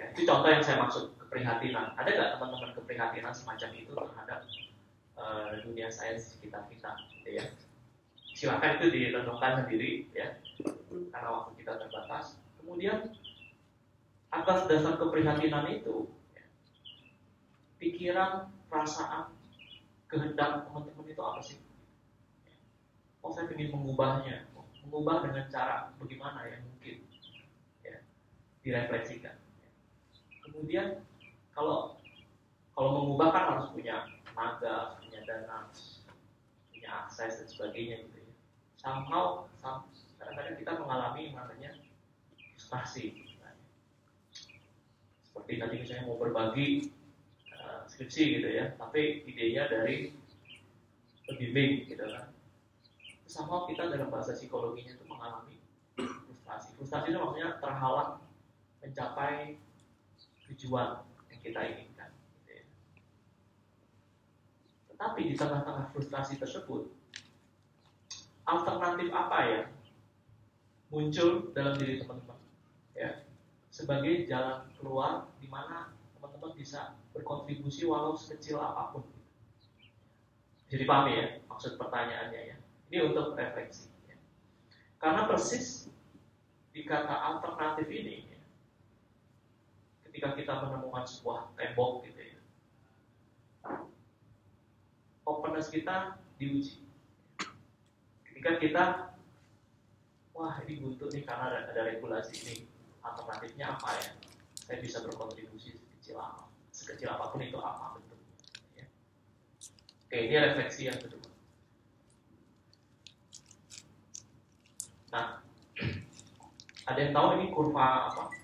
Ya, itu contoh yang saya maksud keprihatinan. Ada nggak teman-teman keprihatinan semacam itu terhadap uh, dunia sains sekitar kita, gitu ya? Silakan itu direnungkan sendiri, ya, karena waktu kita terbatas. Kemudian atas dasar keprihatinan itu, ya, pikiran, perasaan, kehendak teman-teman itu apa sih? Oh saya ingin mengubahnya, mengubah dengan cara bagaimana yang mungkin ya, direfleksikan. Kemudian kalau kalau mengubah kan harus punya tenaga, punya dana, punya akses dan sebagainya gitu ya. Somehow, kadang-kadang kita mengalami yang namanya frustasi. Seperti tadi misalnya mau berbagi uh, skripsi gitu ya, tapi idenya dari pembimbing gitu kan sama kita dalam bahasa psikologinya itu mengalami frustasi. Frustasi itu maksudnya terhalang mencapai tujuan yang kita inginkan. Gitu ya. Tetapi di tengah-tengah frustasi tersebut, alternatif apa ya muncul dalam diri teman-teman? Ya, sebagai jalan keluar di mana teman-teman bisa berkontribusi walau sekecil apa pun. Jadi pahami ya maksud pertanyaannya ya. Ini untuk refleksi. Ya. Karena persis di kata alternatif ini, ketika kita menemukan sebuah tembok gitu ya, openness kita diuji. Ketika kita, wah ini buntu nih karena ada, ada regulasi ini, alternatifnya apa ya? Saya bisa berkontribusi sekecil apa, sekecil apa pun itu apa bentuknya. Ya. Oke, ini refleksi yang kedua. Nah, ada yang tahu ini kurva apa?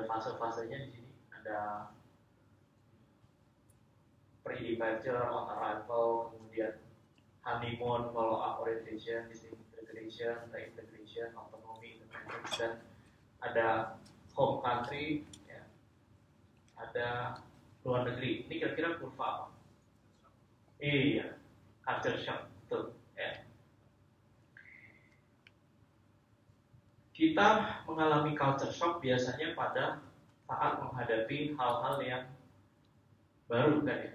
Ada fase-fasenya di sini. Ada pre-departure, on arrival, kemudian honeymoon, follow up orientation, disintegration, reintegration, autonomy, independence, dan ada home country, ya. ada luar negeri. Ini kira-kira kurva apa? Iya, culture shock, betul. Ya. Kita mengalami culture shock biasanya pada saat menghadapi hal-hal yang baru kan ya,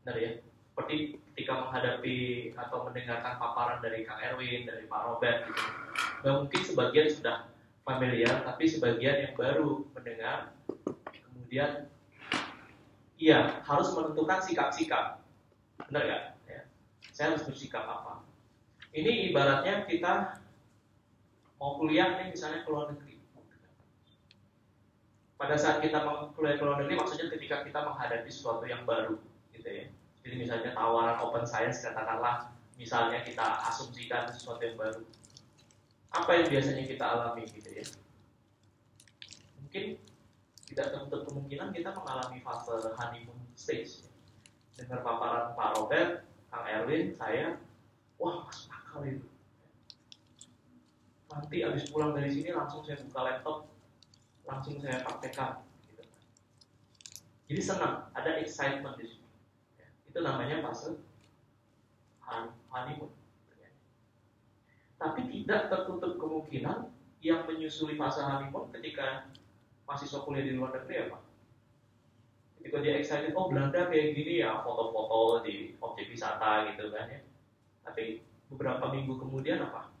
benar ya. Seperti ketika menghadapi atau mendengarkan paparan dari Kang Erwin, dari Pak Robert, gitu. Gak mungkin sebagian sudah familiar, tapi sebagian yang baru mendengar, kemudian Iya, harus menentukan sikap-sikap. Benar nggak? Ya. Saya harus bersikap apa? Ini ibaratnya kita mau kuliah nih misalnya ke luar negeri. Pada saat kita kuliah ke luar negeri, maksudnya ketika kita menghadapi sesuatu yang baru, gitu ya. Jadi misalnya tawaran open science, katakanlah, misalnya kita asumsikan sesuatu yang baru. Apa yang biasanya kita alami, gitu ya? Mungkin tidak tertutup kemungkinan kita mengalami fase honeymoon stage. Dengar paparan Pak Robert, Kang Erwin, saya, wah masuk akal itu. Nanti habis pulang dari sini langsung saya buka laptop, langsung saya praktekkan. Gitu. Jadi senang, ada excitement di sini. Ya, itu namanya fase honeymoon. Tapi tidak tertutup kemungkinan yang menyusuli fase honeymoon ketika mahasiswa kuliah di luar negeri apa? Ketika dia excited, oh Belanda kayak gini ya, foto-foto di objek wisata gitu kan ya. Tapi beberapa minggu kemudian apa?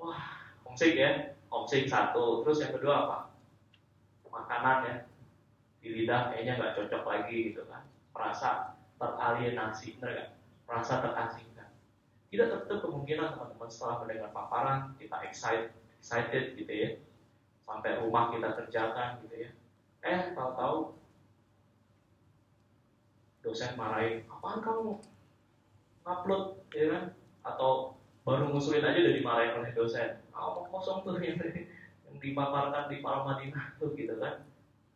Wah, homesick ya, homesick satu. Terus yang kedua apa? Makanan ya, di lidah kayaknya nggak cocok lagi gitu kan. Merasa teralienasi, bener gak? Merasa terasingkan. Tidak tertutup kemungkinan teman-teman setelah mendengar paparan, kita excited, excited gitu ya sampai rumah kita kerjakan gitu ya eh tahu-tahu dosen marahin apaan kamu upload ya kan atau baru ngusulin aja udah dimarahin oleh dosen. Apa kosong tuh yang, yang dipaparkan di Madinah tuh gitu kan?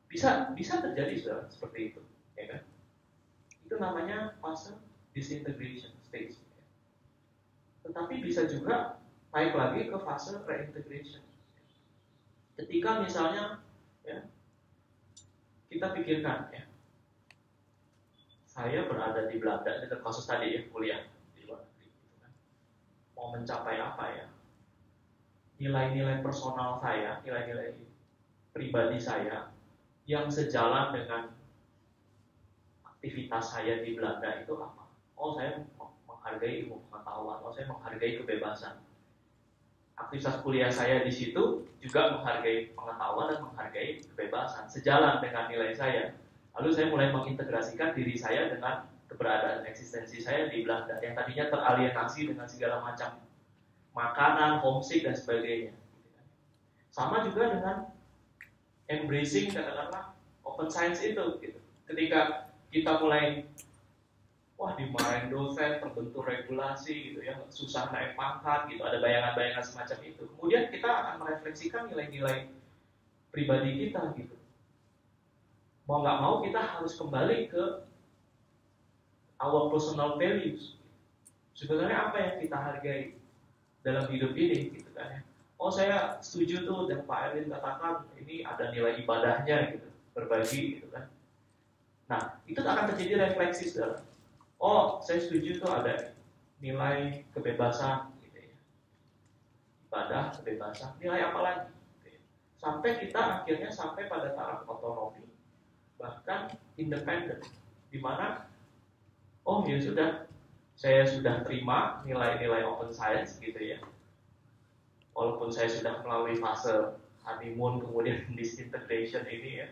Bisa bisa terjadi sudah seperti itu ya kan? Itu namanya fase disintegration stage tetapi bisa juga naik lagi ke fase reintegration. Ketika misalnya ya, kita pikirkan ya, saya berada di Belanda, itu kasus tadi ya kuliah di luar negeri. Gitu kan. Mencapai apa ya? Nilai-nilai personal saya nilai-nilai pribadi saya yang sejalan dengan aktivitas saya di Belanda itu apa? Oh saya menghargai ilmu pengetahuan oh saya menghargai kebebasan. Aktivitas kuliah saya di situ juga menghargai pengetahuan dan menghargai kebebasan sejalan dengan nilai saya. Lalu saya mulai mengintegrasikan diri saya dengan keberadaan eksistensi saya di Belanda yang tadinya teralienasi dengan segala macam makanan, homesick dan sebagainya. Sama juga dengan embracing katakanlah open science itu. Gitu. Ketika kita mulai wah dimarahin dosen, terbentur regulasi gitu ya, susah naik pangkat gitu, ada bayangan-bayangan semacam itu. Kemudian kita akan merefleksikan nilai-nilai pribadi kita gitu. Mau nggak mau kita harus kembali ke our personal values. Sebenarnya apa yang kita hargai dalam hidup ini gitu kan ya. Oh saya setuju tuh yang Pak Erwin katakan ini ada nilai ibadahnya gitu, berbagi gitu kan. Nah, itu akan terjadi refleksi saudara. Oh, saya setuju tuh ada nilai kebebasan gitu ya. Ibadah, kebebasan, nilai apa lagi? Gitu ya. Sampai kita akhirnya sampai pada taraf otonomi bahkan independen di mana oh ya sudah saya sudah terima nilai-nilai open science gitu ya. Walaupun saya sudah melalui fase honeymoon kemudian disintegration ini ya.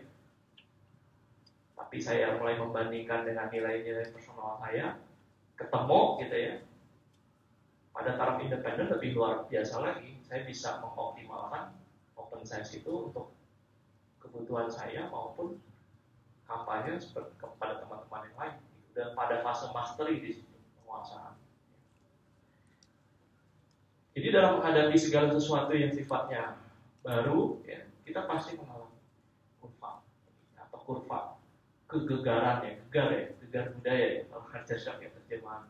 Tapi saya mulai membandingkan dengan nilai-nilai personal saya ketemu gitu ya. Pada taraf independen lebih luar biasa lagi saya bisa mengoptimalkan open science itu untuk kebutuhan saya maupun kampanye kepada teman-teman yang lain dan pada fase mastery di penguasaan. Jadi dalam menghadapi segala sesuatu yang sifatnya baru, ya, kita pasti mengalami kurva atau kurva kegegaran ya, gegar ya, gegar budaya ya, kalau culture shock ya terjemahan.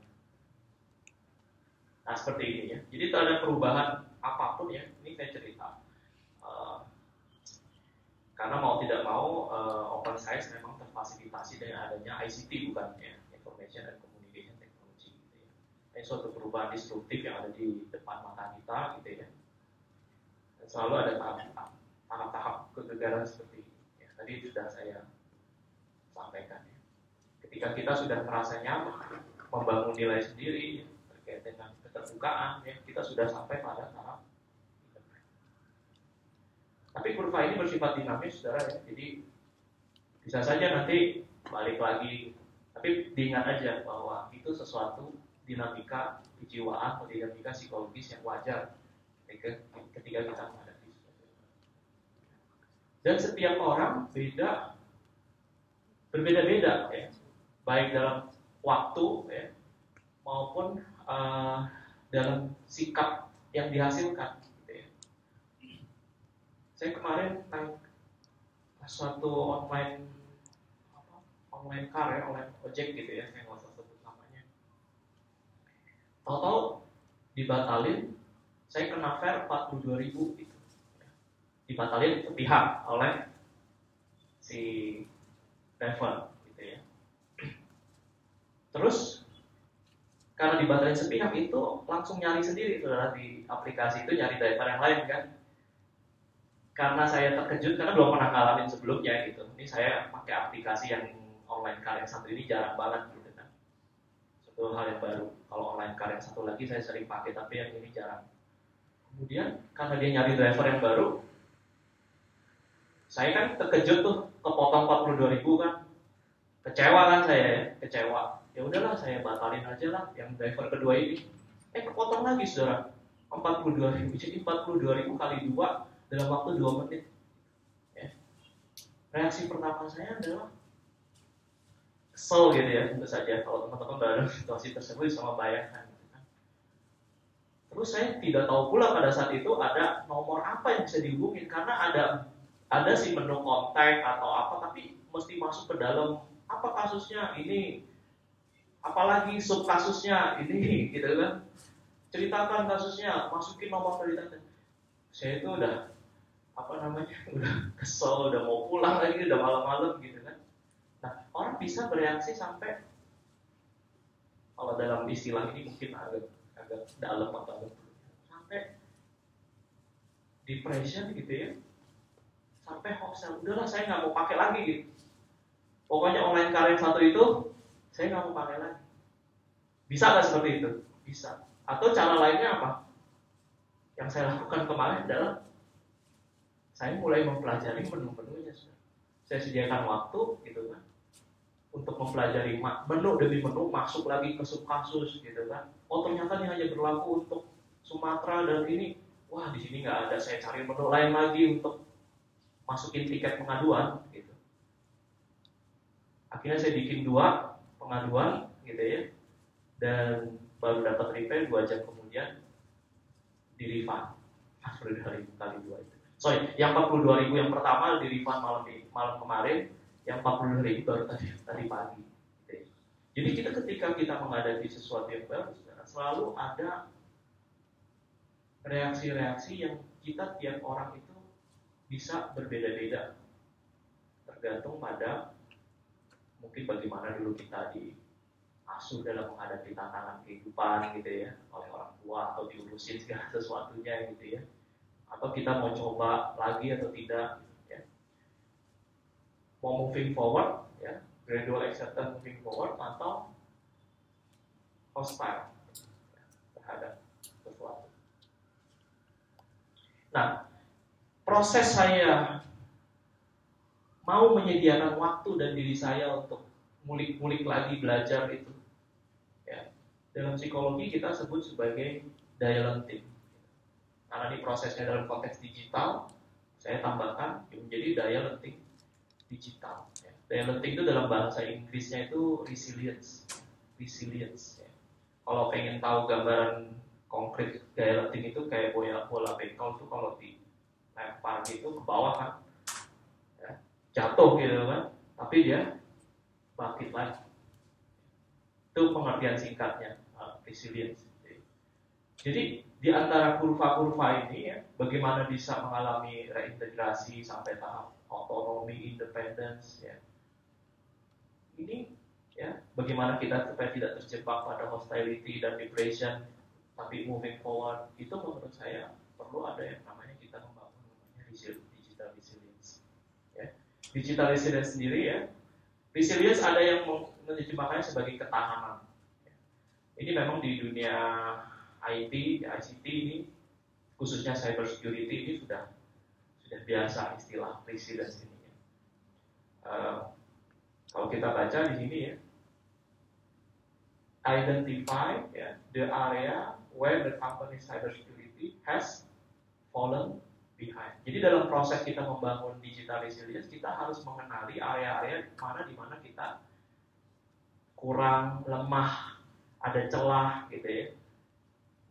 Nah seperti ini ya. Jadi ada perubahan apa pun ya, ini saya cerita. Uh, karena mau tidak mau uh, open science memang terfasilitasi dengan adanya ICT bukan ya information and communication technology gitu ya. Ini suatu perubahan disruptif yang ada di depan mata kita gitu ya. Dan selalu ada tahap-tahap kegagalan seperti ini. Ya, tadi sudah saya sampaikan ya. Ketika kita sudah merasa nyaman membangun nilai sendiri ya, terkait dengan keterbukaan ya, kita sudah sampai pada tahap tapi kurva ini bersifat dinamis, saudara ya. Jadi bisa saja nanti balik lagi. Tapi diingat aja bahwa itu sesuatu dinamika kejiwaan atau dinamika psikologis yang wajar ketika, kita menghadapi. Dan setiap orang beda, berbeda-beda ya, baik dalam waktu ya, maupun uh, dalam sikap yang dihasilkan saya kemarin naik suatu online apa, online car ya, online ojek gitu ya, saya nggak usah sebut namanya. Tahu-tahu dibatalin, saya kena fare 42 ribu gitu. Dibatalin sepihak oleh si driver gitu ya. Terus karena dibatalin sepihak itu langsung nyari sendiri saudara di aplikasi itu nyari driver yang lain kan karena saya terkejut karena belum pernah ngalamin sebelumnya gitu. Ini saya pakai aplikasi yang online car yang satu ini jarang banget gitu kan. Satu hal yang baru. Kalau online car yang satu lagi saya sering pakai tapi yang ini jarang. Kemudian karena dia nyari driver yang baru, saya kan terkejut tuh kepotong 42 ribu kan. Kecewa kan saya ya, kecewa. Ya udahlah saya batalin aja lah yang driver kedua ini. Eh kepotong lagi saudara. 42 ribu, jadi 42 ribu kali dua dalam waktu dua menit. Ya. Reaksi pertama saya adalah kesel gitu ya, tentu saja kalau teman-teman dalam situasi tersebut bisa membayangkan. Gitu kan. Terus saya tidak tahu pula pada saat itu ada nomor apa yang bisa dihubungi karena ada ada sih menu kontak atau apa, tapi mesti masuk ke dalam apa kasusnya ini, apalagi sub kasusnya ini, gitu kan. Ceritakan kasusnya, masukin nomor cerita. Saya itu udah apa namanya udah kesel udah mau pulang lagi udah malam-malam gitu kan. Nah orang bisa bereaksi sampai kalau dalam istilah ini mungkin agak agak dalam atau agak depression gitu ya. Sampai hoax udahlah saya nggak mau pakai lagi gitu. Pokoknya online karir satu itu saya nggak mau pakai lagi. Bisa nggak seperti itu? Bisa. Atau cara lainnya apa? Yang saya lakukan kemarin adalah saya mulai mempelajari menu-menunya saya sediakan waktu gitu kan untuk mempelajari menu demi menu masuk lagi ke subkasus gitu kan. Oh ternyata ini hanya berlaku untuk Sumatera dan ini. Wah di sini nggak ada. Saya cari menu lain lagi untuk masukin tiket pengaduan gitu. Akhirnya saya bikin dua pengaduan gitu ya dan baru dapat reply dua jam kemudian di refund. Baru dari kali dua itu sorry yang 42 ribu yang pertama di refund malam malam kemarin yang 40 ribu baru tadi tadi pagi ya. jadi kita ketika kita menghadapi sesuatu yang baru selalu ada reaksi-reaksi yang kita tiap orang itu bisa berbeda-beda tergantung pada mungkin bagaimana dulu kita di asuh dalam menghadapi tantangan kehidupan gitu ya oleh orang tua atau diurusin segala sesuatunya gitu ya atau kita mau coba lagi atau tidak ya. mau moving forward ya gradual acceptance moving forward atau hostile ya, terhadap sesuatu nah proses saya mau menyediakan waktu dan diri saya untuk mulik-mulik lagi belajar itu dalam psikologi kita sebut sebagai dialectic. Karena ini prosesnya dalam konteks digital, saya tambahkan menjadi dialectic digital. Ya. Dialectic itu dalam bahasa Inggrisnya itu resilience, resilience. Ya. Kalau pengen tahu gambaran konkret dialectic itu kayak bola bola bengkel itu kalau di lempar gitu ke bawah kan, ya, jatuh gitu kan, tapi dia bangkit lagi. Itu pengertian singkatnya resilience. Jadi di antara kurva-kurva ini ya, bagaimana bisa mengalami reintegrasi sampai tahap otonomi, independence ya. Ini ya, bagaimana kita supaya tidak terjebak pada hostility dan depression tapi moving forward itu menurut saya perlu ada yang namanya kita membangun namanya digital resilience. Ya. Digital resilience sendiri ya, resilience ada yang menerjemahkannya sebagai ketahanan ini memang di dunia IT, ICT ini khususnya cyber security ini sudah sudah biasa istilah resilience ini. Ya. Uh, kalau kita baca di sini ya, identify ya, the area where the company cyber security has fallen behind. Jadi dalam proses kita membangun digital resilience, kita harus mengenali area-area mana di mana kita kurang lemah ada celah gitu ya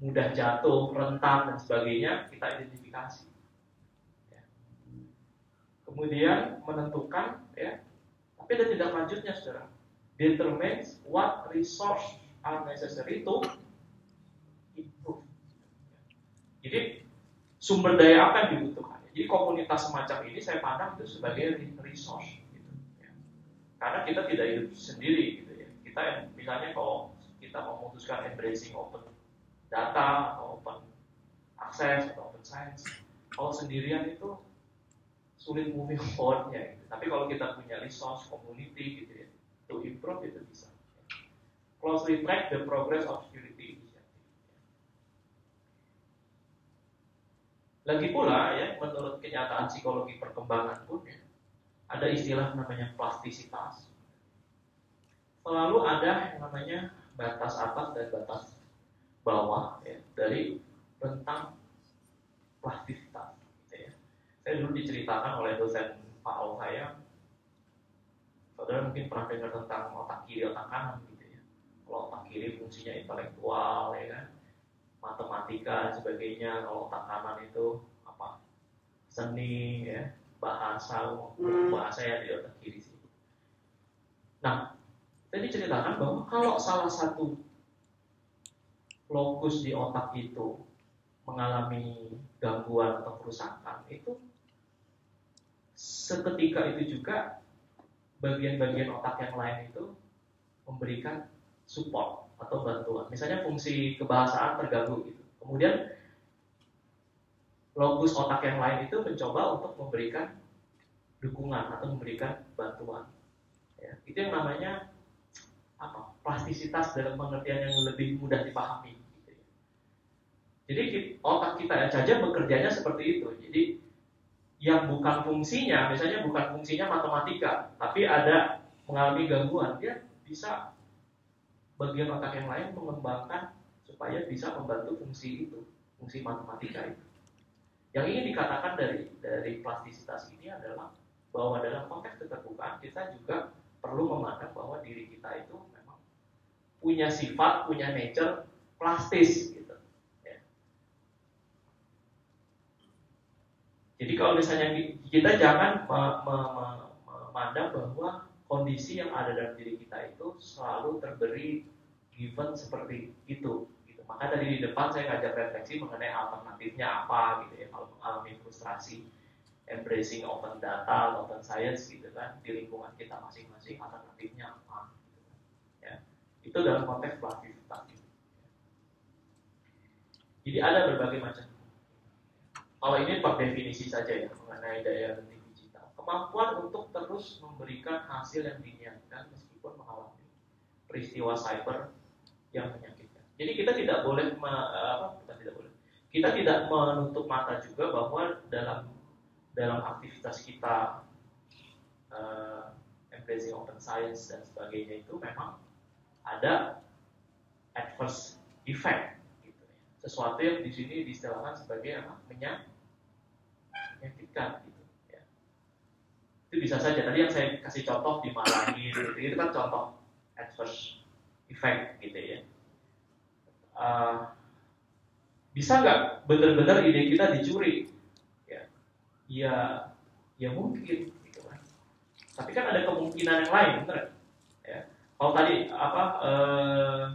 mudah jatuh, rentan dan sebagainya kita identifikasi. Ya. Kemudian menentukan ya, tapi ada tidak lanjutnya saudara. Determines what resource are necessary to improve. Jadi sumber daya apa yang dibutuhkan. Jadi komunitas semacam ini saya pandang itu sebagai resource. Gitu, ya. Karena kita tidak hidup sendiri gitu ya. Kita misalnya kalau kita memutuskan embracing open data atau open access atau open science. Kalau sendirian itu sulit moving forwardnya gitu. tapi kalau kita punya resource community gitu ya to improve itu bisa. Closely track the progress of security lagi pula ya menurut kenyataan psikologi perkembangan pun ya ada istilah namanya plastisitas. Selalu ada yang namanya batas atas dan batas bawah ya, dari rentang plastisitas. Gitu ya. Saya dulu diceritakan oleh dosen Pak saya, saudara mungkin pernah dengar tentang otak kiri, otak kanan gitu ya. Kalau otak kiri fungsinya intelektual ya kan, matematika dan sebagainya. Kalau otak kanan itu apa? Seni ya, bahasa, hmm. bahasa ya di otak kiri sih. Nah, jadi ceritakan bahwa kalau salah satu lokus di otak itu mengalami gangguan atau kerusakan itu seketika itu juga bagian-bagian otak yang lain itu memberikan support atau bantuan. Misalnya fungsi kebahasaan terganggu gitu. Kemudian logus otak yang lain itu mencoba untuk memberikan dukungan atau memberikan bantuan. Ya, itu yang namanya apa? Plastisitas dalam pengertian yang lebih mudah dipahami. Jadi otak kita ya saja bekerjanya seperti itu. Jadi yang bukan fungsinya, misalnya bukan fungsinya matematika, tapi ada mengalami gangguan, dia bisa bagian otak yang lain mengembangkan supaya bisa membantu fungsi itu, fungsi matematika itu. Yang ingin dikatakan dari dari plastisitas ini adalah bahwa dalam konteks keterbukaan kita juga perlu memandang bahwa diri kita itu memang punya sifat, punya nature plastis gitu. Ya. Jadi kalau misalnya kita jangan memandang bahwa kondisi yang ada dalam diri kita itu selalu terberi given seperti itu. Gitu. Maka tadi di depan saya ngajak refleksi mengenai alternatifnya apa gitu ya kalau mengalami frustrasi embracing open data, open science gitu kan di lingkungan kita masing-masing alternatifnya apa gitu kan. ya itu dalam konteks gitu. jadi ada berbagai macam kalau ini per definisi saja ya mengenai daya lenting digital. Kemampuan untuk terus memberikan hasil yang diinginkan meskipun mengalami peristiwa cyber yang menyakitkan. Jadi kita tidak boleh apa kita tidak boleh. Kita tidak menutup mata juga bahwa dalam dalam aktivitas kita uh, embracing open science dan sebagainya itu memang ada adverse effect gitu ya. sesuatu yang di sini diistilahkan sebagai apa gitu. Ya. itu bisa saja. Tadi yang saya kasih contoh di Malangin gitu itu kan contoh adverse effect gitu ya. Uh, bisa nggak benar-benar ide kita dicuri? Ya. Ya mungkin gitu kan. Tapi kan ada kemungkinan yang lain bener ya. Kalau tadi apa e,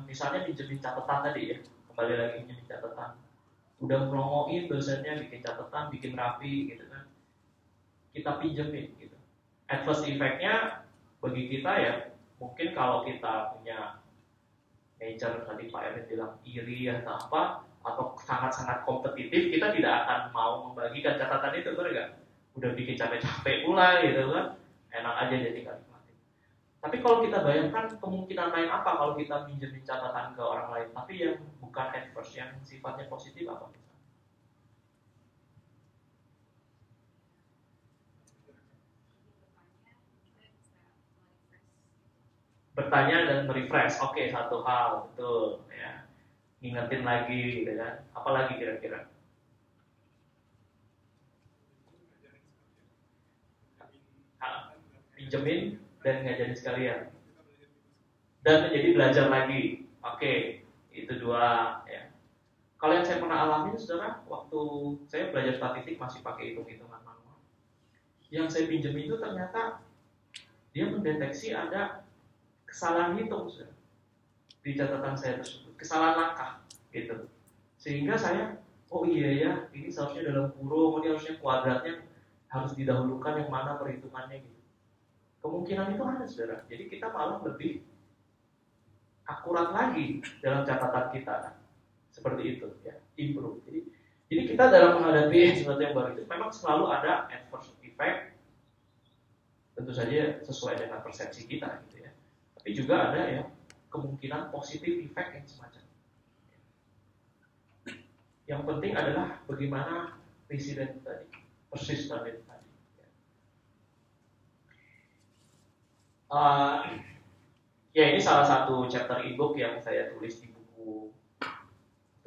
misalnya pinjemin catatan tadi ya. Kembali lagi pinjemin catatan udah ngelongoin dosennya bikin catatan bikin rapi gitu kan. Kita pinjemin gitu. Adverse effectnya bagi kita ya mungkin kalau kita punya nature tadi Pak Erin bilang iri atau apa atau sangat-sangat kompetitif kita tidak akan mau membagikan catatan itu benar udah bikin capek-capek pula gitu kan. Enak aja jadi nikmatin tapi kalau kita bayangkan kemungkinan lain apa kalau kita minjemin catatan ke orang lain? Tapi yang bukan adverse yang sifatnya positif apa? Bertanya dan merefresh. Oke satu hal. Betul ya. Ngingetin lagi gitu kan. Apalagi kira-kira? Pinjemin dan ngajarin sekalian. Dan menjadi belajar lagi. Oke itu dua ya. Kalau yang saya pernah alami saudara waktu saya belajar statistik masih pakai hitung-hitungan manual. Yang saya pinjemin itu ternyata dia mendeteksi ada kesalahan hitung saudara di catatan saya tersebut. Kesalahan langkah gitu. Sehingga saya oh iya ya ini seharusnya dalam kurung ini harusnya kuadratnya harus didahulukan yang mana perhitungannya gitu kemungkinan itu ada saudara. Jadi kita malah lebih akurat lagi dalam catatan kita. Seperti itu ya. Improve. Jadi jadi kita dalam menghadapi sesuatu yang baru itu memang selalu ada adverse effect tentu saja sesuai dengan persepsi kita gitu ya. Tapi juga ada ya kemungkinan positif efek yang semacam yang penting adalah bagaimana presiden tadi persisten tadi uh, ya ini salah satu chapter ebook yang saya tulis di buku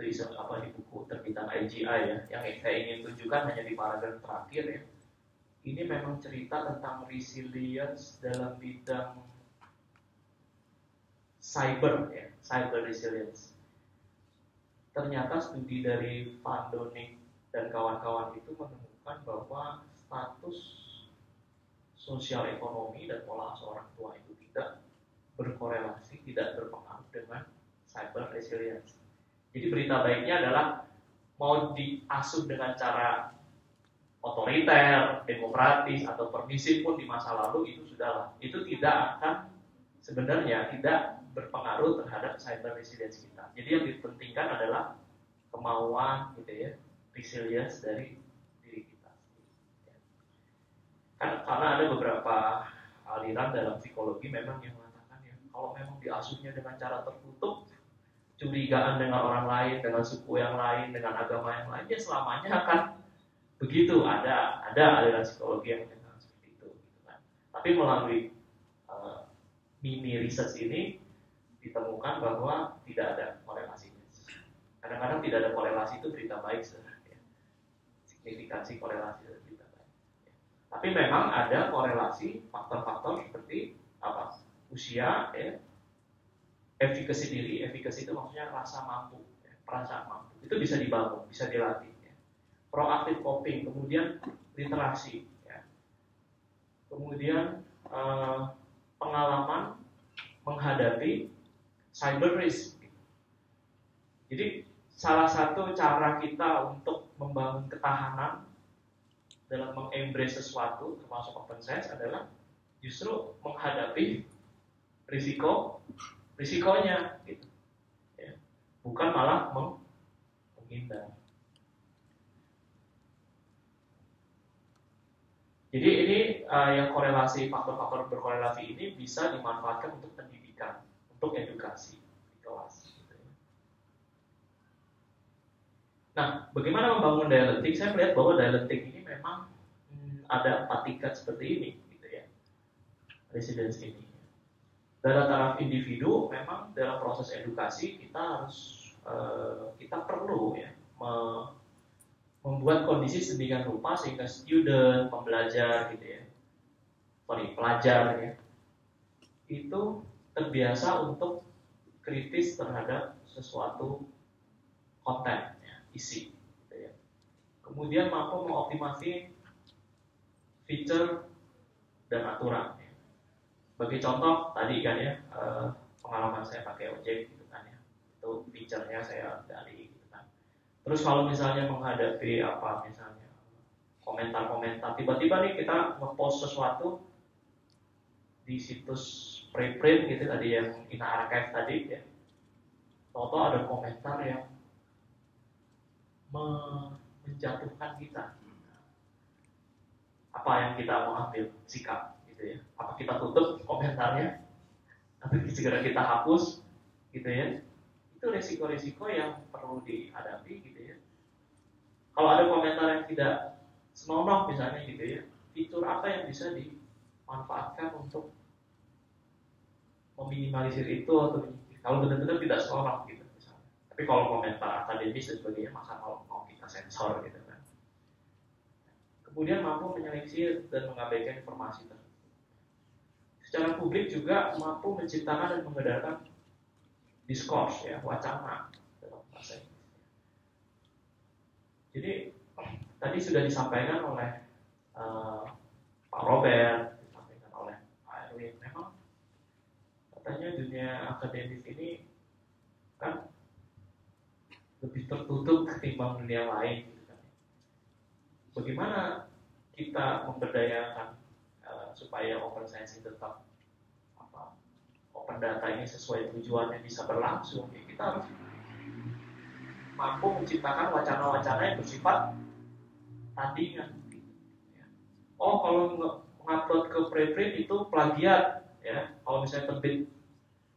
itu apa di buku terbitan IGI ya yang saya ingin tunjukkan hanya di paragraf terakhir ya ini memang cerita tentang resilience dalam bidang cyber ya, cyber resilience. Ternyata studi dari Van Donik dan kawan-kawan itu menemukan bahwa status sosial ekonomi dan pola asuh orang tua itu tidak berkorelasi, tidak berpengaruh dengan cyber resilience. Jadi berita baiknya adalah mau diasuh dengan cara otoriter, demokratis atau permisif pun di masa lalu itu sudahlah. Itu tidak akan sebenarnya tidak berpengaruh terhadap cyber resilience kita. Jadi yang dipentingkan adalah kemauan gitu ya resilience dari diri kita. Kan karena ada beberapa aliran dalam psikologi memang yang mengatakan ya kalau memang diasuhnya dengan cara tertutup, curigaan dengan orang lain, dengan suku yang lain, dengan agama yang lain, ya selamanya akan begitu. Ada ada aliran psikologi yang mengatakan seperti itu. Gitu kan. Tapi melalui uh, mini research ini ditemukan bahwa tidak ada korelasinya. Kadang-kadang tidak ada korelasi itu berita baik sebenarnya. Signifikansi korelasi. Tapi memang ada korelasi faktor-faktor seperti apa? Usia, ya, efikasi diri, efikasi itu maksudnya rasa mampu, ya, perasaan mampu. Itu bisa dibangun, bisa dilatih. Ya. Proaktif coping, kemudian literasi, ya. kemudian eh, pengalaman menghadapi cyber risk. Jadi salah satu cara kita untuk membangun ketahanan dalam mengembrace sesuatu termasuk open science adalah justru menghadapi risiko risikonya gitu. Ya. bukan malah menghindar jadi ini uh, yang korelasi faktor-faktor berkorelasi ini bisa dimanfaatkan untuk pendidikan untuk edukasi di kelas. Gitu ya. Nah, bagaimana membangun dialektik? Saya melihat bahwa dialektik ini memang hmm, ada empat tingkat seperti ini, gitu ya. Resilience ini. Dalam taraf individu, memang dalam proses edukasi kita harus uh, kita perlu ya me membuat kondisi sedemikian rupa sehingga student, pembelajar gitu ya, sorry pelajar ya, itu terbiasa untuk kritis terhadap sesuatu konten, isi. Gitu ya. Kemudian mampu mengoptimasi feature dan aturan. Ya. Bagi contoh tadi kan ya eh, pengalaman saya pakai ojek gitu kan ya, itu feature-nya saya dari gitu kan. Terus kalau misalnya menghadapi apa misalnya komentar-komentar, tiba-tiba nih kita ngepost sesuatu di situs preprint gitu tadi yang in archive tadi ya Toto ada komentar yang menjatuhkan kita. Apa yang kita mau ambil sikap gitu ya. Apa kita tutup komentarnya atau segera kita hapus gitu ya. Itu resiko-resiko yang perlu dihadapi gitu ya. Kalau ada komentar yang tidak senonoh misalnya gitu ya fitur apa yang bisa dimanfaatkan untuk meminimalisir itu atau kalau benar-benar tidak seorang gitu. Tapi kalau komentar akademis dan sebagainya masa kalau mau kita sensor gitu kan. Kemudian mampu menyeleksi dan mengabaikan informasi tersebut. Secara publik juga mampu menciptakan dan mengedarkan diskurs ya wacana. Jadi tadi sudah disampaikan oleh uh, Pak Robert katanya dunia akademis ini kan lebih tertutup ketimbang dunia lain gitu kan. Bagaimana kita memberdayakan uh, supaya open science tetap apa open data ini sesuai tujuannya bisa berlangsung ya kita harus mampu menciptakan wacana-wacana yang bersifat tandingan. Ya. Oh kalau mengupload ke preprint itu plagiat ya kalau misalnya terbit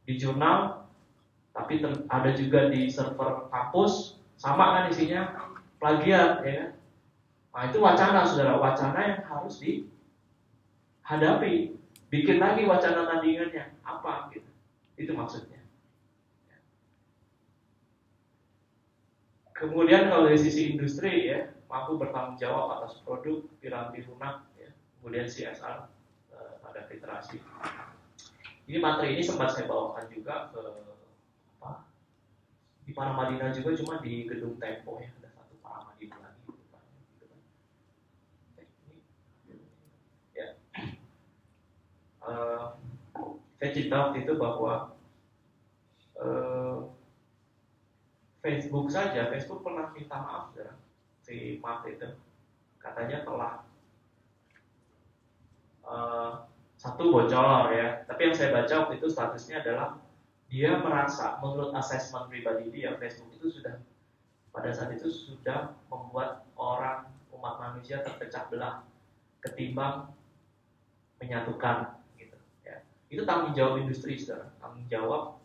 di jurnal tapi ada juga di server kampus sama kan isinya? Plagiat ya kan? nah itu wacana saudara. Wacana yang harus dihadapi bikin lagi wacana tandingannya. Apa gitu. Itu maksudnya. Kemudian kalau dari sisi industri ya mampu bertanggung jawab atas produk piramidi lunak ya. Kemudian CSR eh, ada literasi. Ini materi ini sempat saya bawakan juga ke di Paramadina juga cuma di gedung Tempo ya ada satu Paramadina lagi gitu kan. ya uh, saya cerita waktu itu bahwa uh, Facebook saja Facebook pernah minta maaf ya si Mark itu katanya telah uh, satu bocor ya. Tapi yang saya baca waktu itu statusnya adalah dia merasa menurut asesmen pribadi dia Facebook itu sudah pada saat itu sudah membuat orang umat manusia terpecah belah ketimbang menyatukan gitu ya. Itu tanggung jawab industri saudara tanggung jawab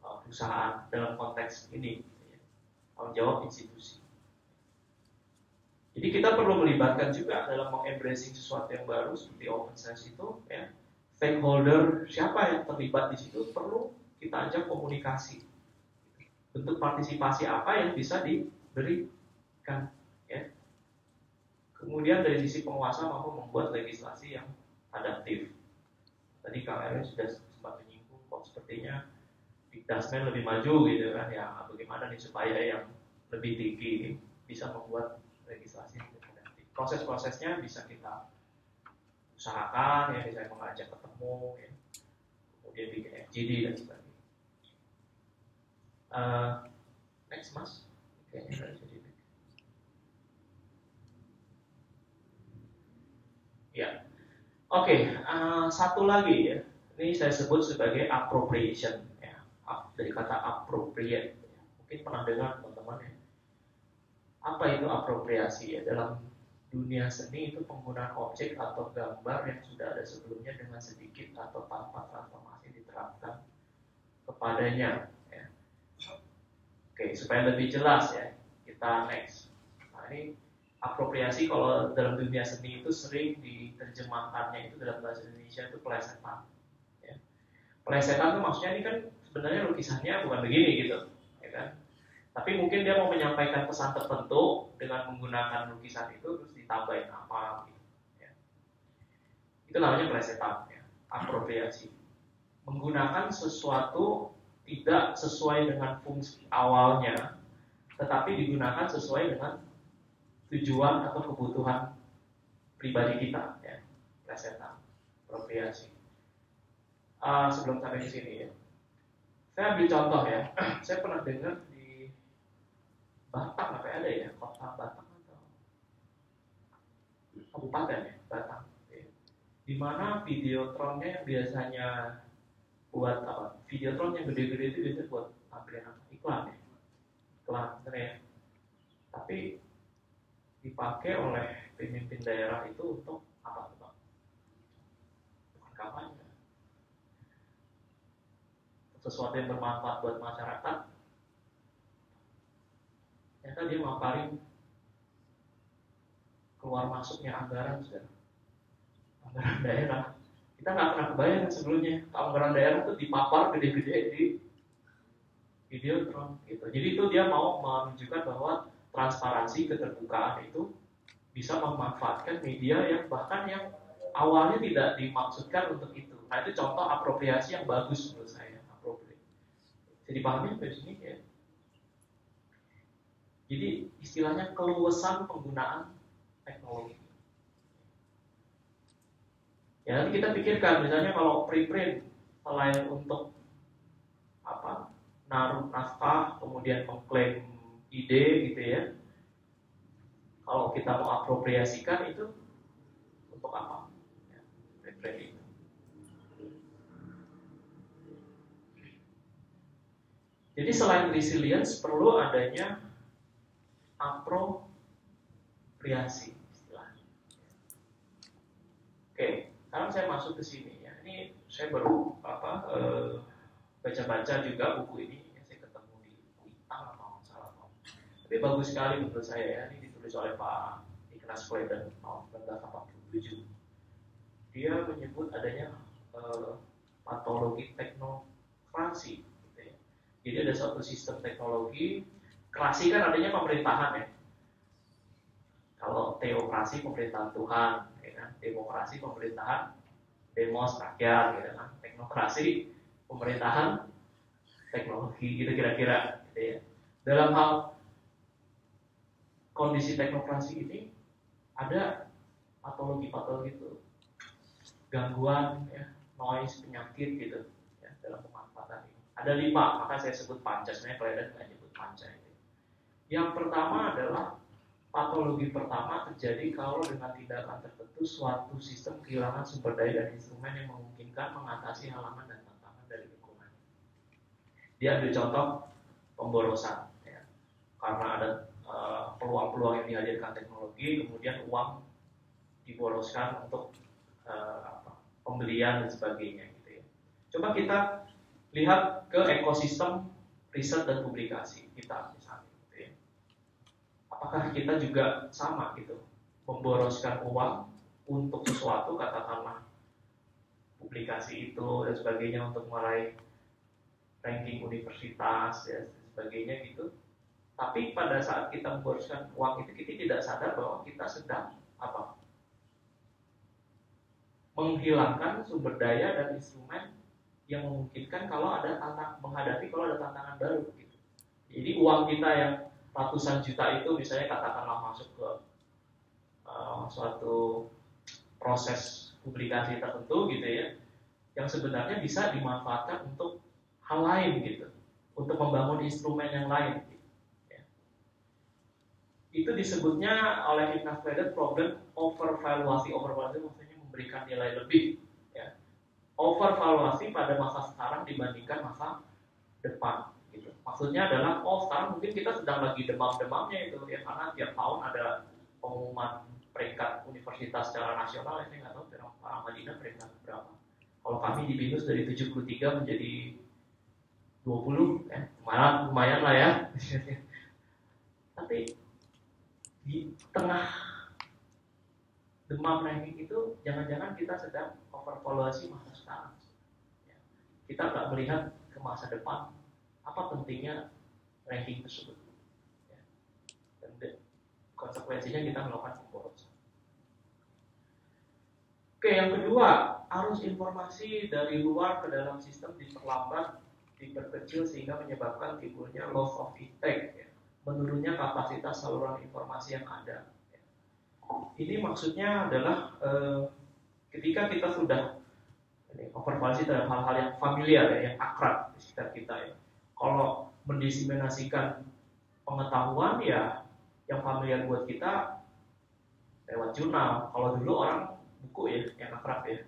uh, perusahaan dalam konteks ini gitu ya. tanggung jawab institusi. Jadi kita perlu melibatkan juga dalam mengembracing sesuatu yang baru seperti open science itu ya. Stakeholder siapa yang terlibat di situ perlu kita ajak komunikasi. Bentuk partisipasi apa yang bisa diberikan ya. Kemudian dari sisi penguasa mampu membuat legislasi yang adaptif. Tadi Kang Erwin sudah sempat menyinggung kok sepertinya Dikdasmen lebih maju gitu kan ya. Bagaimana nih supaya yang lebih tinggi bisa membuat legislasi adaptif. Proses-prosesnya bisa kita usahakan ya. Misalnya mengajak ketemu ya. Kemudian bikin FGD dan sebagainya Uh, next mas, Ya, oke. Okay, uh, satu lagi ya. Ini saya sebut sebagai appropriation ya. Dari kata appropriate. Ya. Mungkin pernah dengar teman-teman ya. Apa itu apropriasi ya? Dalam dunia seni itu penggunaan objek atau gambar yang sudah ada sebelumnya dengan sedikit atau tanpa transformasi diterapkan kepadanya Oke, supaya lebih jelas ya, kita next. Nah, ini apropriasi kalau dalam dunia seni itu sering diterjemahkannya itu dalam bahasa Indonesia itu pelesetan. Ya. Pelesetan itu maksudnya ini kan sebenarnya lukisannya bukan begini gitu, ya kan? Tapi mungkin dia mau menyampaikan pesan tertentu dengan menggunakan lukisan itu terus ditambahin apa gitu. Ya. Itu namanya pelesetan, ya. apropriasi. Menggunakan sesuatu tidak sesuai dengan fungsi awalnya, tetapi digunakan sesuai dengan tujuan atau kebutuhan pribadi kita, ya, plesetan, apropriasi. Uh, sebelum sampai di sini ya, saya ambil contoh ya, saya pernah dengar di Batam apa ada ya, kota Batam atau kabupaten ya, Batam, ya. di mana videotronnya yang biasanya buat apa? Videotron yang gede-gede itu biasanya buat tampilin apa iklan ya? Iklan ya? Tapi dipakai oleh pemimpin daerah itu untuk apa tuh bukan kampanye. Sesuatu yang bermanfaat buat masyarakat. Ternyata dia maparin keluar masuknya anggaran sudah. Anggaran daerah kita nggak pernah kebayang sebelumnya anggaran daerah itu dipapar gede-gede di videotron gitu. Jadi itu dia mau menunjukkan bahwa transparansi keterbukaan itu bisa memanfaatkan media yang bahkan yang awalnya tidak dimaksudkan untuk itu. Nah itu contoh apropriasi yang bagus menurut saya. Jadi pahami dari sini ya. Jadi istilahnya keluasan penggunaan teknologi. Ya nanti kita pikirkan misalnya kalau preprint selain untuk apa naruh naskah kemudian mengklaim ide gitu ya. Kalau kita mau apropriasikan itu untuk apa? Ya. Jadi selain resilience perlu adanya apropriasi istilahnya. Oke, sekarang saya masuk ke sini ya. Ini saya baru apa baca-baca juga buku ini ya, saya ketemu di Kuitang atau salah tahu. Tapi bagus sekali menurut saya ya. Ini ditulis oleh Pak Ignaz Clayton tahun 1987. Dia menyebut adanya uh, patologi teknokrasi. Gitu ya. Jadi ada suatu sistem teknologi, krasi kan adanya pemerintahan ya. Kalau teokrasi pemerintahan Tuhan, kan? Demokrasi pemerintahan demos rakyat gitu kan? Teknokrasi pemerintahan teknologi gitu kira-kira gitu ya. Dalam hal kondisi teknokrasi ini ada patologi-patologi itu. Gangguan ya noise penyakit gitu ya dalam pemanfaatan ini. Ada lima maka saya sebut panca sebenarnya kalian nggak nyebut panca itu yang pertama adalah patologi pertama terjadi kalau dengan tindakan tertentu suatu sistem kehilangan sumber daya dan instrumen yang memungkinkan mengatasi halaman dan tantangan dari lingkungan. Dia ambil contoh pemborosan, ya. karena ada peluang-peluang yang dihadirkan teknologi, kemudian uang diboroskan untuk uh, apa, pembelian dan sebagainya gitu ya. Coba kita lihat ke ekosistem riset dan publikasi kita. Apakah kita juga sama gitu memboroskan uang untuk sesuatu katakanlah publikasi itu dan sebagainya untuk meraih ranking universitas ya dan sebagainya gitu. Tapi pada saat kita memboroskan uang itu kita tidak sadar bahwa kita sedang apa? menghilangkan sumber daya dan instrumen yang memungkinkan kalau ada tantang menghadapi kalau ada tantangan baru gitu. Jadi uang kita yang ratusan juta itu misalnya katakanlah masuk ke uh, suatu proses publikasi tertentu gitu ya yang sebenarnya bisa dimanfaatkan untuk hal lain gitu untuk membangun instrumen yang lain gitu, ya. itu disebutnya oleh Ignaz Friedel problem overvaluasi. Overvaluasi maksudnya memberikan nilai lebih ya. Overvaluasi pada masa sekarang dibandingkan masa depan maksudnya adalah oh sekarang mungkin kita sedang lagi demam-demamnya itu ya karena tiap tahun ada pengumuman peringkat universitas secara nasional ini nggak tahu Pak Madinah peringkat berapa kalau kami di BINUS dari 73 menjadi 20, ya, malah lumayan lah ya. Tapi di tengah demam ranking itu jangan-jangan kita sedang overvaluasi masa sekarang. Ya. Kita nggak melihat ke masa depan apa pentingnya ranking tersebut. Ya. Dan konsekuensinya kita melakukan pemborosan. Oke, yang kedua, arus informasi dari luar ke dalam sistem diperlambat, diperkecil sehingga menyebabkan timbulnya loss of intake, ya. menurunnya kapasitas saluran informasi yang ada. Ya. Ini maksudnya adalah eh, ketika kita sudah ini, terhadap hal-hal yang familiar ya, yang akrab di sekitar kita ya. Kalau mendiseminasikan pengetahuan ya yang familiar buat kita lewat jurnal. Kalau dulu orang buku ya yang akrab ya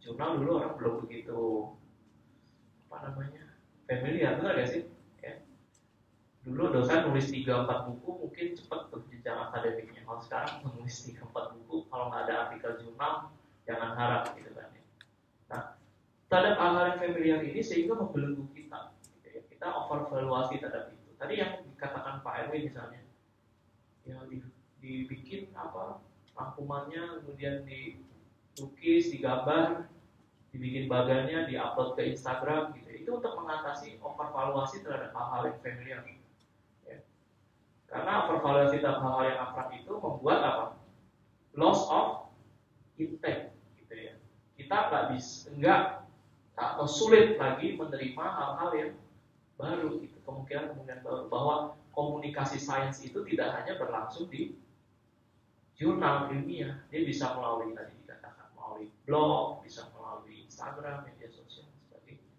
jurnal dulu orang belum begitu apa namanya familiar benar gak sih ya. dulu dosen nulis tiga empat buku mungkin cepat tuh akademiknya kalau sekarang tiga empat buku kalau nggak ada artikel jurnal jangan harap gitu kan ya. nah terhadap hal-hal yang familiar ini sehingga membelenggu kita. Kita overvaluasi terhadap itu tadi yang dikatakan Pak Erwin misalnya yang dibikin apa rangkumannya kemudian di lukis, digambar, dibikin bagannya, diupload ke Instagram gitu. Itu untuk mengatasi overvaluasi terhadap hal-hal yang familiar. Ya. Karena overvaluasi terhadap hal-hal yang abstrak itu membuat apa? Loss of impact gitu ya. Kita nggak bisa nggak atau sulit lagi menerima hal-hal yang baru gitu. Kemungkinan kemungkinan baru bahwa komunikasi sains itu tidak hanya berlangsung di jurnal ilmiah, dia bisa melalui tadi melalui blog, bisa melalui Instagram, media sosial, dan sebagainya.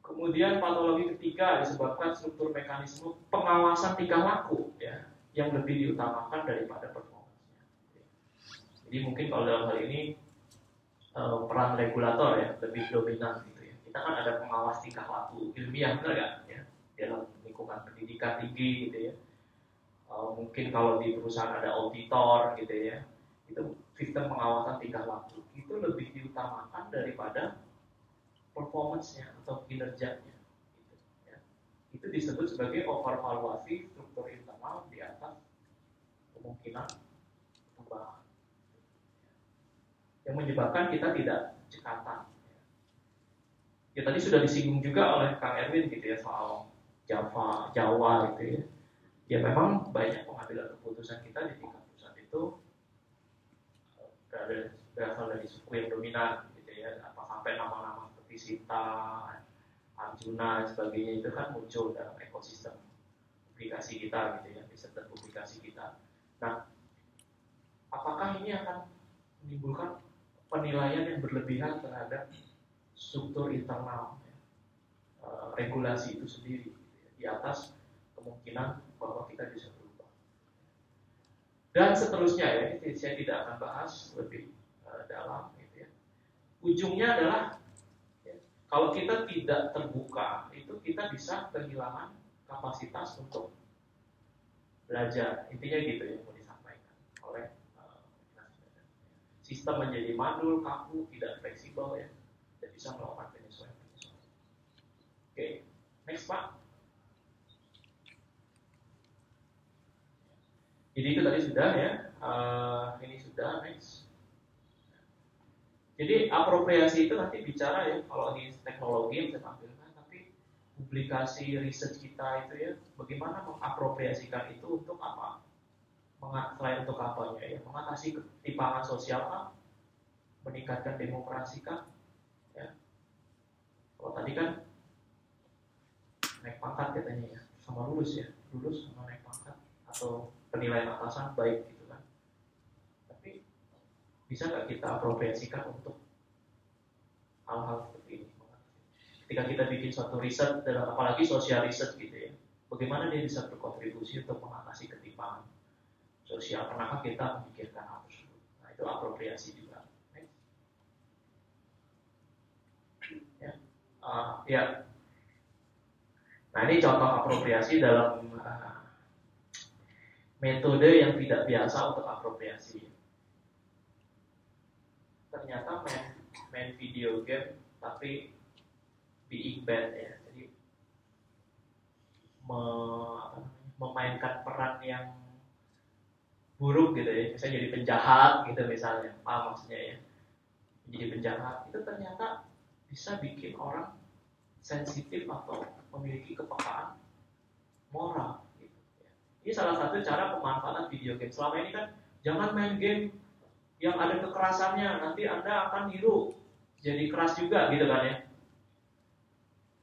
Kemudian patologi ketiga disebabkan struktur mekanisme pengawasan tingkah laku ya, yang lebih diutamakan daripada performanya. Jadi mungkin kalau dalam hal ini eh, peran regulator ya lebih dominan gitu. Kita kan ada pengawas tingkah laku ilmiah benar gak ya dalam lingkungan pendidikan tinggi gitu ya. Uh, mungkin kalau di perusahaan ada auditor gitu ya itu sistem pengawasan tingkah laku itu lebih diutamakan daripada performance-nya atau kinerjanya. Gitu, ya. Itu disebut sebagai overvaluasi struktur internal di atas kemungkinan perkembangan. Yang menyebabkan kita tidak cekatan. Ya tadi sudah disinggung juga oleh Kang Erwin gitu ya soal Java, Jawa gitu ya. Ya memang banyak pengambilan keputusan kita di tingkat pusat itu berada berasal dari suku yang dominan gitu ya apa sampai nama-nama seperti Sita, Arjuna dan sebagainya itu kan muncul dalam ekosistem publikasi kita gitu ya riset publikasi kita nah apakah ini akan menimbulkan penilaian yang berlebihan terhadap struktur internal ya, e, regulasi itu sendiri gitu ya, di atas kemungkinan bahwa kita bisa dan seterusnya ya ini saya tidak akan bahas lebih uh, dalam gitu ya. ujungnya adalah ya, kalau kita tidak terbuka itu kita bisa kehilangan kapasitas untuk belajar. Intinya gitu ya mau disampaikan oleh uh, sistem menjadi mandul kaku tidak fleksibel ya bisa melakukan penyesuaian oke okay. next pak jadi itu tadi sudah ya uh, ini sudah next jadi apropriasi itu nanti bicara ya kalau ini teknologi yang bisa tampilkan tapi publikasi riset kita itu ya bagaimana mengapropriasikan itu untuk apa? Selain untuk apanya ya? Mengatasi ketimpangan sosial kan? Meningkatkan demokrasi kan? Kalau tadi kan naik pangkat katanya ya, sama lulus ya, lulus sama naik pangkat atau penilaian atasan baik gitu kan. Tapi bisa nggak kita apropriasikan untuk hal-hal seperti ini? ketika kita bikin suatu riset dalam apalagi sosial riset gitu ya bagaimana dia bisa berkontribusi untuk mengatasi ketimpangan sosial? Pernahkah kita memikirkan hal tersebut? Nah itu apropriasi juga ya uh, ya nah ini contoh apropriasi dalam uh, metode yang tidak biasa untuk apropriasi. Ternyata main main video game tapi being bad ya jadi me, memainkan peran yang buruk gitu ya misalnya jadi penjahat gitu misalnya apa maksudnya ya? Jadi penjahat itu ternyata bisa bikin orang sensitif atau memiliki kepekaan moral gitu ya. ini salah satu cara pemanfaatan video game selama ini kan jangan main game yang ada kekerasannya nanti anda akan niru jadi keras juga gitu kan ya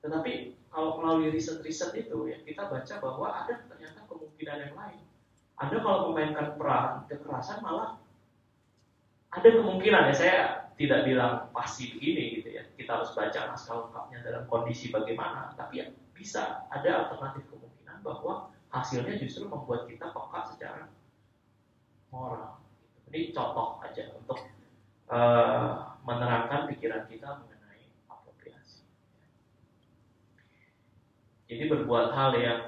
tetapi kalau melalui riset-riset itu ya kita baca bahwa ada ternyata kemungkinan yang lain. Anda kalau memainkan peran kekerasan malah ada kemungkinan ya saya tidak bilang pasti begini gitu ya. Kita harus baca naskah lengkapnya dalam kondisi bagaimana. Tapi ya bisa ada alternatif kemungkinan bahwa hasilnya justru membuat kita peka secara moral. Ini contoh aja untuk uh, menerangkan pikiran kita Jadi berbuat hal yang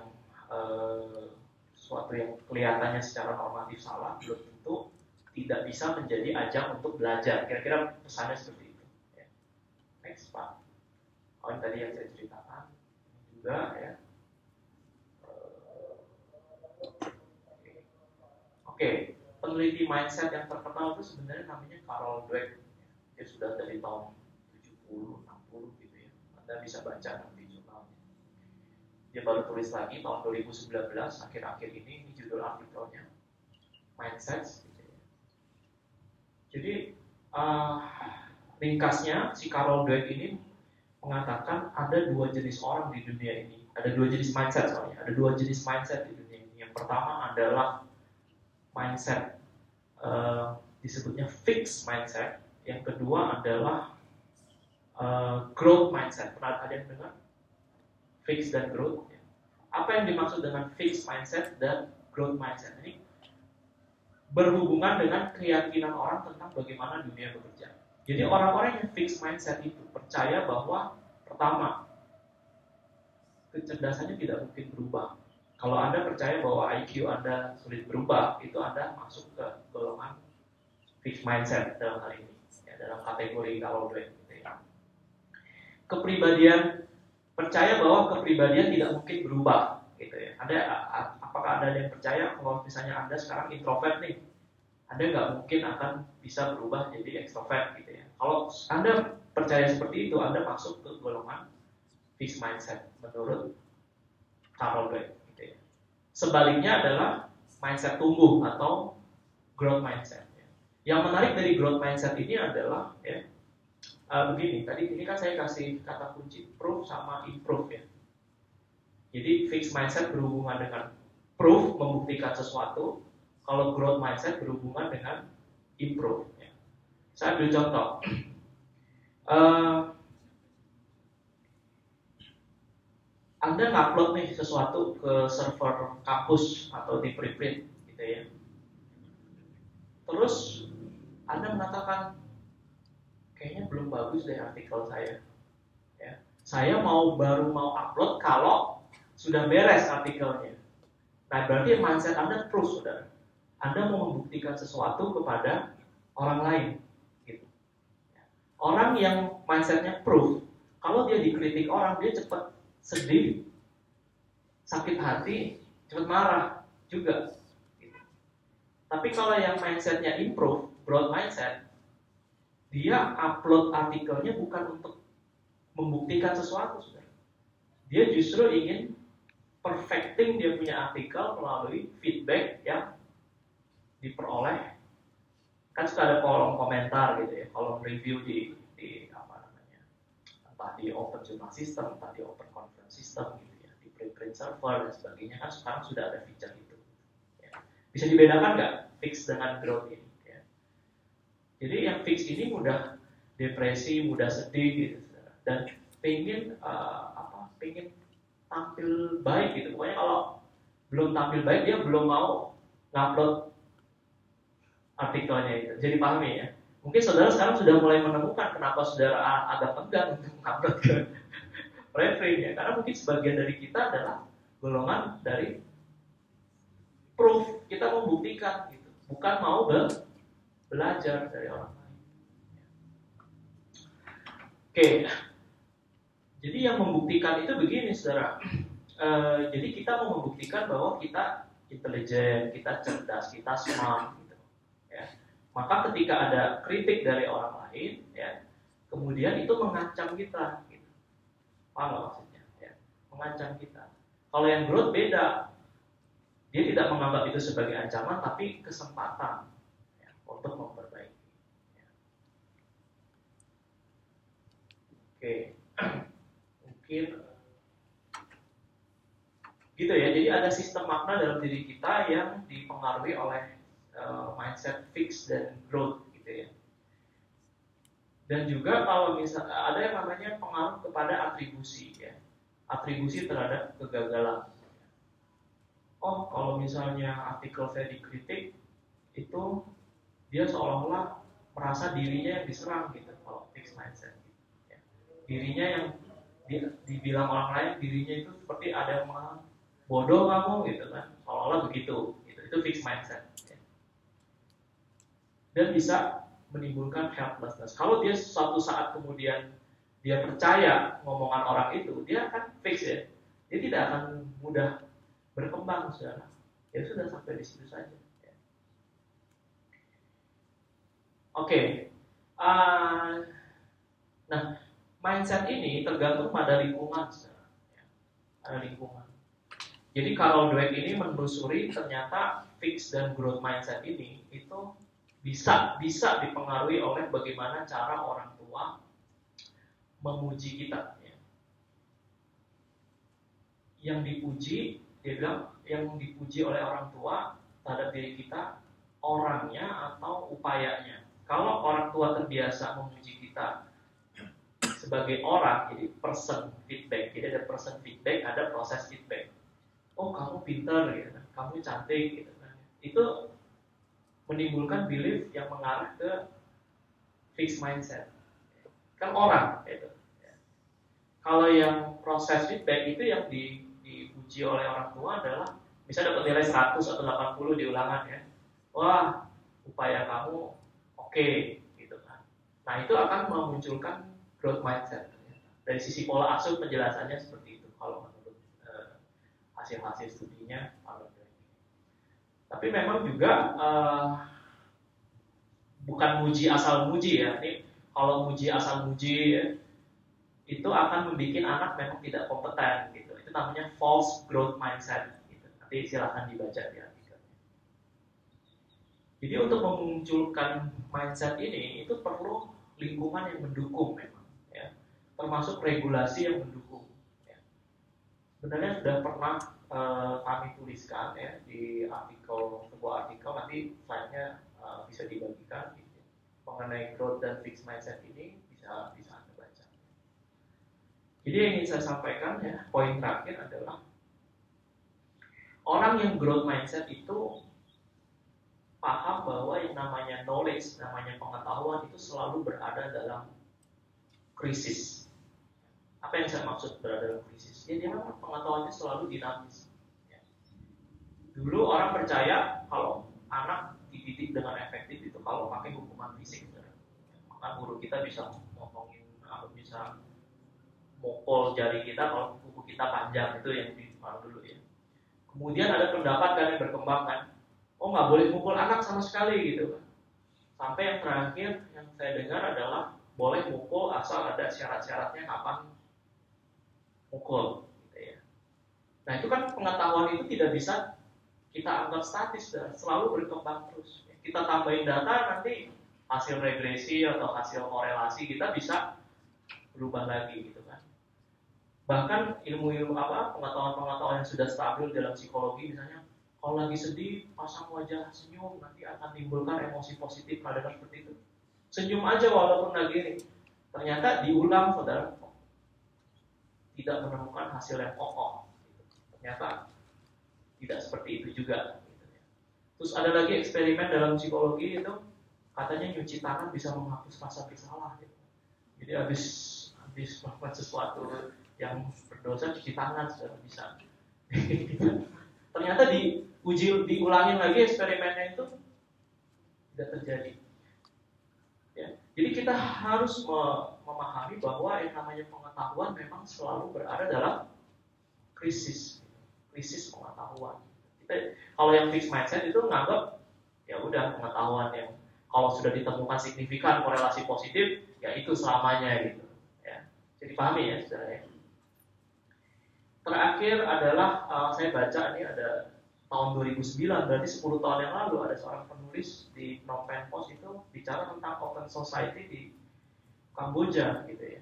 eh, suatu yang kelihatannya secara normatif salah belum tentu tidak bisa menjadi ajang untuk belajar. Kira-kira pesannya seperti. Pak. Oh tadi yang saya ceritakan juga ya. Eh, oke, okay. peneliti mindset yang terkenal itu sebenarnya namanya Carol Dweck. Dia sudah dari tahun 70, 60 gitu ya. Anda bisa baca nanti dia baru tulis lagi tahun 2019 akhir-akhir ini ini judul artikelnya mindset gitu ya. jadi uh, ringkasnya si Carol Dweck ini mengatakan ada dua jenis orang di dunia ini. Ada dua jenis mindset soalnya ada dua jenis mindset di dunia ini. Yang pertama adalah mindset uh, disebutnya fixed mindset. Yang kedua adalah uh, growth mindset. Pernah ada dengar? Fixed dan growth. Apa yang dimaksud dengan fixed mindset dan growth mindset? Ini berhubungan dengan keyakinan orang tentang bagaimana dunia bekerja. Jadi orang-orang yang fixed mindset itu percaya bahwa pertama kecerdasannya tidak mungkin berubah. Kalau Anda percaya bahwa IQ Anda sulit berubah, itu Anda masuk ke golongan fixed mindset dalam hal ini, ya, dalam kategori kalau dua. Kepribadian percaya bahwa kepribadian tidak mungkin berubah gitu ya. Ada apakah ada yang percaya kalau misalnya Anda sekarang introvert nih, Anda nggak mungkin akan bisa berubah jadi extrovert gitu ya. Kalau Anda percaya seperti itu, Anda masuk ke golongan fixed mindset menurut Carol Dweck gitu ya. Sebaliknya adalah mindset tumbuh atau growth mindset. Ya. Yang menarik dari growth mindset ini adalah ya, uh, begini, tadi ini kan saya kasih kata kunci proof sama improve ya. Jadi fixed mindset berhubungan dengan proof membuktikan sesuatu, kalau growth mindset berhubungan dengan improve. Ya. Saya ambil contoh. Uh, anda ngupload nih sesuatu ke server kampus atau di preprint gitu ya. Terus Anda mengatakan kayaknya belum bagus deh artikel saya. Ya. Saya mau baru mau upload kalau sudah beres artikelnya. Nah, berarti mindset Anda terus, saudara. Anda mau membuktikan sesuatu kepada orang lain. Gitu. Orang yang mindsetnya proof, kalau dia dikritik orang, dia cepat sedih, sakit hati, cepat marah juga. Gitu. Tapi kalau yang mindsetnya improve, growth mindset, dia upload artikelnya bukan untuk membuktikan sesuatu, saudara. Dia justru ingin perfecting dia punya artikel melalui feedback yang diperoleh kan suka ada kolom komentar gitu ya kolom review di di apa namanya entah di open journal system entah di open conference system gitu ya di preprint server dan sebagainya kan sekarang sudah ada feature itu ya. bisa dibedakan nggak fix dengan growth ini ya. jadi yang fix ini mudah depresi mudah sedih gitu dan pengen uh, apa pengen tampil baik gitu. Pokoknya kalau belum tampil baik dia belum mau ngupload artikelnya itu. Jadi pahami ya. Mungkin saudara sekarang sudah mulai menemukan kenapa saudara agak enggan untuk mengupload ke preprint ya. Karena mungkin sebagian dari kita adalah golongan dari proof kita membuktikan gitu. Bukan mau be belajar dari orang lain. Oke, jadi yang membuktikan itu begini, saudara. E, jadi kita mau membuktikan bahwa kita intelijen, kita cerdas, kita smart. Maka ketika ada kritik dari orang lain, ya, kemudian itu mengancam kita. Gitu. Maksudnya? Ya. Mengancam kita. Kalau yang growth beda, dia tidak menganggap itu sebagai ancaman, tapi kesempatan ya, untuk memperbaiki. Ya. Oke. mungkin gitu ya jadi ada sistem makna dalam diri kita yang dipengaruhi oleh uh, mindset fix dan growth gitu ya dan juga kalau misal ada yang namanya pengaruh kepada atribusi ya atribusi terhadap kegagalan oh kalau misalnya artikel saya dikritik itu dia seolah-olah merasa dirinya yang diserang gitu kalau fix mindset gitu, ya. dirinya yang dibilang orang lain dirinya itu seperti ada yang bodoh kamu gitu kan seolah-olah begitu gitu. itu fixed mindset ya. Dan bisa menimbulkan helplessness kalau dia suatu saat kemudian dia percaya ngomongan orang itu dia akan fix ya dia tidak akan mudah berkembang saudara ya sudah sampai di situ saja ya. oke okay. uh, nah mindset ini tergantung pada lingkungan, ya, pada lingkungan. Jadi kalau Dweck ini menelusuri ternyata fix dan growth mindset ini itu bisa bisa dipengaruhi oleh bagaimana cara orang tua memuji kita. Ya. Yang dipuji, dia bilang yang dipuji oleh orang tua terhadap diri kita orangnya atau upayanya. Kalau orang tua terbiasa memuji kita sebagai orang jadi person feedback jadi ada person feedback ada proses feedback oh kamu gitu kan kamu cantik gitu kan itu menimbulkan belief yang mengarah ke fixed mindset. Kan orang itu kalau yang proses feedback itu yang di, dipuji oleh orang tua adalah bisa dapat nilai 100 atau 80 di ulangan ya. Wah upaya kamu oke okay, gitu kan. Nah itu akan memunculkan growth mindset. Dari sisi pola asuh penjelasannya seperti itu kalau menurut uh, hasil-hasil studinya. Alan Tapi memang juga uh, bukan muji asal muji ya. Ini kalau muji asal muji ya, itu akan membuat anak memang tidak kompeten gitu. Itu namanya false growth mindset. Gitu. Nanti silahkan dibaca di artikelnya. Jadi untuk memunculkan mindset ini itu perlu lingkungan yang mendukung memang termasuk regulasi yang mendukung. Ya. Sebenarnya sudah pernah uh, kami tuliskan ya di artikel sebuah artikel nanti slide-nya uh, bisa dibagikan gitu. mengenai growth dan fixed mindset ini bisa bisa anda baca. Jadi yang ingin saya sampaikan ya poin terakhir adalah orang yang growth mindset itu paham bahwa yang namanya knowledge, namanya pengetahuan itu selalu berada dalam krisis apa yang saya maksud berada dalam krisis? Ya dia memang pengetahuannya selalu dinamis. Ya. percaya kalau anak dididik dengan efektif itu kalau pakai hukuman fisik. Maka guru kita bisa ngomongin atau bisa mukul jari kita kalau kuku kita panjang itu yang di dulu ya. Kemudian ada pendapat kan yang berkembang kan, oh nggak boleh mukul anak sama sekali gitu kan. Sampai yang terakhir yang saya dengar adalah boleh mukul asal ada syarat-syaratnya kapan mukul. Gitu ya. Nah itu kan pengetahuan itu tidak bisa kita anggap statis dan selalu berkembang terus. Kita tambahin data nanti hasil regresi atau hasil korelasi kita bisa berubah lagi gitu kan. Bahkan ilmu-ilmu apa pengetahuan-pengetahuan yang sudah stabil dalam psikologi misalnya kalau lagi sedih pasang wajah senyum nanti akan timbulkan emosi positif pada seperti itu. Senyum aja walaupun lagi. Ternyata diulang saudara tidak menemukan hasil yang kokoh. Ternyata tidak seperti itu juga. Terus ada lagi eksperimen dalam psikologi itu katanya nyuci tangan bisa menghapus rasa bersalah. Jadi habis habis melakukan sesuatu yang berdosa cuci tangan sudah bisa. Ternyata diuji diulangin lagi eksperimennya itu tidak terjadi. Jadi kita harus memahami bahwa yang namanya pengetahuan memang selalu berada dalam krisis, krisis pengetahuan. Kita, kalau yang fixed mindset itu menganggap ya udah pengetahuan yang kalau sudah ditemukan signifikan korelasi positif, ya itu selamanya gitu. Ya. Jadi pahami ya, saudara. Terakhir adalah uh, saya baca ini ada tahun 2009 berarti 10 tahun yang lalu ada seorang penulis di Phnom Penh Post itu bicara tentang open society di Kamboja gitu ya.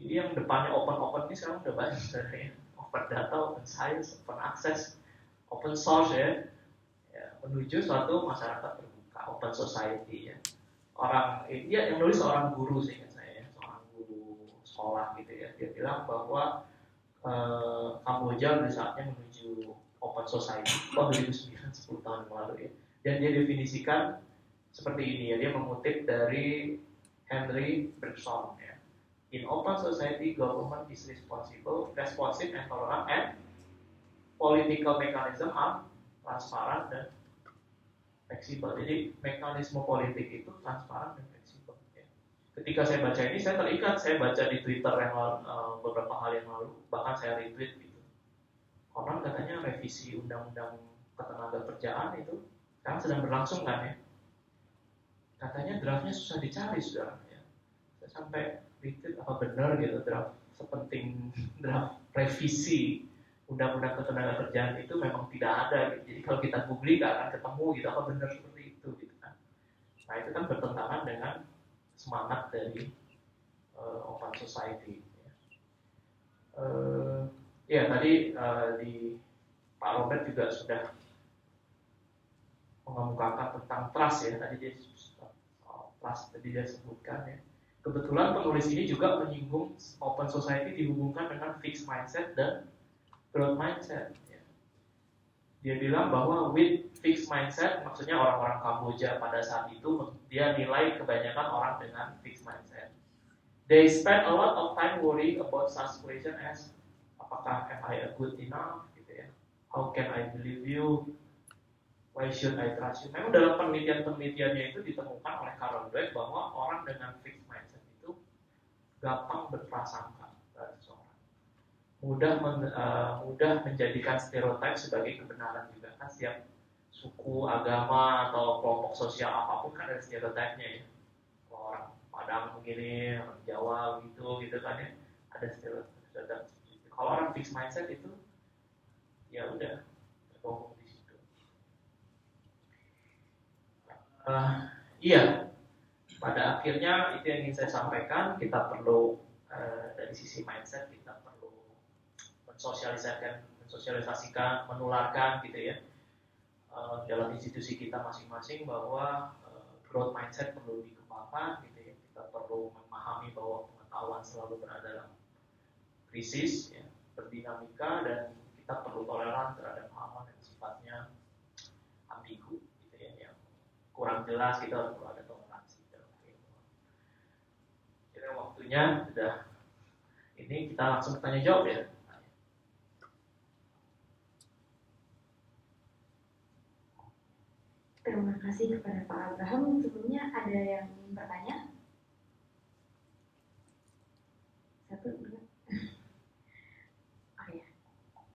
Jadi yang depannya open open ini sekarang udah banyak ya. Open data, open science, open access, open source ya. ya menuju suatu masyarakat terbuka, open society ya. Orang ya yang nulis seorang guru sih saya, seorang guru sekolah gitu ya. Dia bilang bahwa eh, Kamboja udah saatnya menuju open society. Tahun 2009 10 tahun yang lalu ya? Dan dia definisikan seperti ini ya dia mengutip dari Henry Bergson ya. In open society government is responsible responsive and tolerant and political mechanism are transparan dan fleksibel. Jadi mekanisme politik itu transparan dan fleksibel ya. ketika saya baca ini saya terikat saya baca di Twitter yang lalu, uh, beberapa hari yang lalu bahkan saya retweet konon katanya revisi undang-undang ketenaga kerjaan itu sekarang sedang berlangsung kan ya katanya draftnya susah dicari sudah ya saya sampai pikir apa benar gitu draft sepenting draft revisi undang-undang ketenaga kerjaan itu memang tidak ada gitu. jadi kalau kita googling gak akan ketemu gitu apa benar seperti itu gitu kan nah itu kan bertentangan dengan semangat dari uh, open society ya. uh, Ya tadi uh, di Pak Robert juga sudah mengemukakan tentang trust ya tadi dia soal trust tadi dia sebutkan ya. Kebetulan penulis ini juga menyinggung open society dihubungkan dengan fixed mindset dan growth mindset. Ya. Dia bilang bahwa with fixed mindset maksudnya orang-orang Kamboja pada saat itu dia nilai kebanyakan orang dengan fixed mindset. They spend a lot of time worrying about such as apakah am I a good enough gitu ya. How can I believe you? Why should I trust you? Memang dalam penelitian-penelitiannya itu ditemukan oleh Carol Dweck bahwa orang dengan fixed mindset itu gampang berprasangka terhadap seseorang. Mudah men, uh, mudah menjadikan stereotip sebagai kebenaran juga. Kan setiap suku, agama atau kelompok sosial apa pun kan ada stereotipnya ya. Orang Padang begini, orang Jawa gitu gitu kan ya ada stereotip kalau orang fixed mindset itu ya udah terkongkong di situ. Uh, iya. Pada akhirnya itu yang ingin saya sampaikan kita perlu uh, dari sisi mindset kita perlu mensosialisasikan mensosialisasikan menularkan gitu ya uh, dalam institusi kita masing-masing bahwa uh, growth mindset perlu dikembangkan gitu ya. Kita perlu memahami bahwa pengetahuan selalu berada dalam krisis ya, berdinamika dan kita perlu toleran terhadap hal-hal yang sifatnya ambigu gitu ya yang kurang jelas kita perlu ada toleransi dalam. Jadi waktunya sudah ini kita langsung tanya jawab ya. Terima kasih kepada Pak Abraham. Sebelumnya ada yang bertanya?